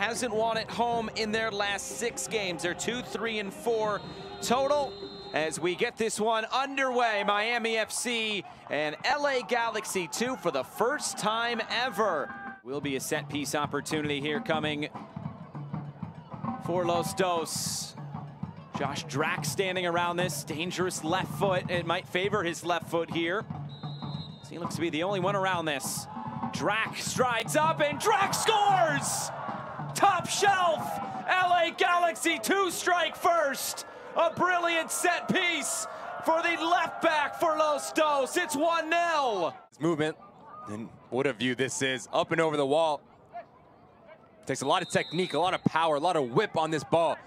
hasn't won at home in their last six games. They're two, three, and four total. As we get this one underway, Miami FC and LA Galaxy 2 for the first time ever. Will be a set piece opportunity here coming for Los Dos. Josh Drack standing around this dangerous left foot. It might favor his left foot here. He looks to be the only one around this. Drack strides up and Drack scores! Top shelf! LA Galaxy two strike first. A brilliant set piece for the left back for Los Dos. It's 1-0. Movement, and what a view this is. Up and over the wall. Takes a lot of technique, a lot of power, a lot of whip on this ball.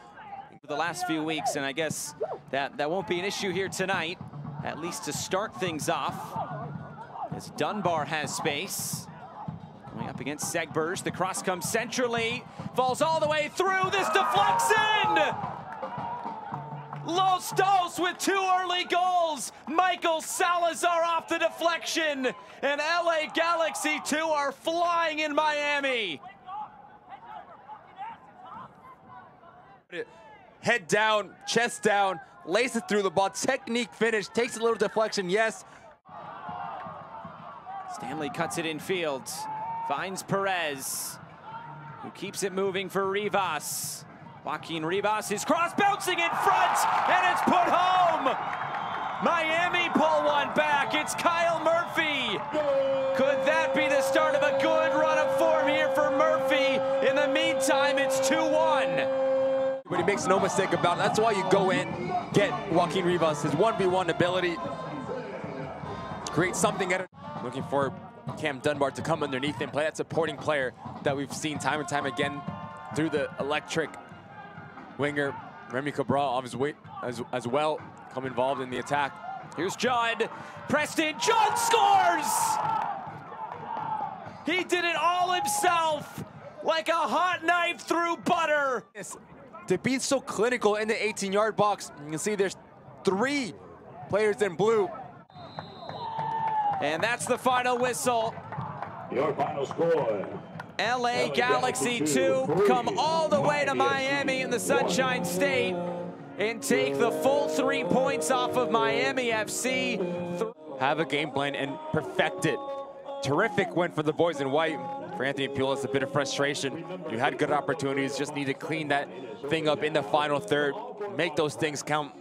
For the last few weeks, and I guess that, that won't be an issue here tonight, at least to start things off. As Dunbar has space. Up against Segbers, the cross comes centrally, falls all the way through, this deflects in! Los Dos with two early goals. Michael Salazar off the deflection. And LA Galaxy 2 are flying in Miami. Head down, chest down, lace it through the ball. Technique finish, takes a little deflection, yes. Stanley cuts it in field, finds Perez, who keeps it moving for Rivas. Joaquin Rivas, his cross bouncing in front, and it's put home. Miami pull one back. It's Kyle Murphy. Could that be the start of a good run of form here for Murphy? In the meantime, it's 2-1. But he makes no mistake about it. That's why you go in, get Joaquin Rivas, his 1v1 ability. Create something at it. Looking for Cam Dunbar to come underneath and play that supporting player that we've seen time and time again through the electric winger Remi Cabral as, as well come involved in the attack. Here's Judd. Preston, Judd scores! He did it all himself, like a hot knife through butter. To be so clinical in the 18-yard box, you can see there's three players in blue. And that's the final whistle. Your final score. LA Galaxy 2 come all the way to Miami in the Sunshine State and take the full three points off of Miami FC. Have a game plan and perfect it. Terrific win for the boys in white. For Anthony Pulis, a bit of frustration. You had good opportunities, just need to clean that thing up in the final third, make those things count.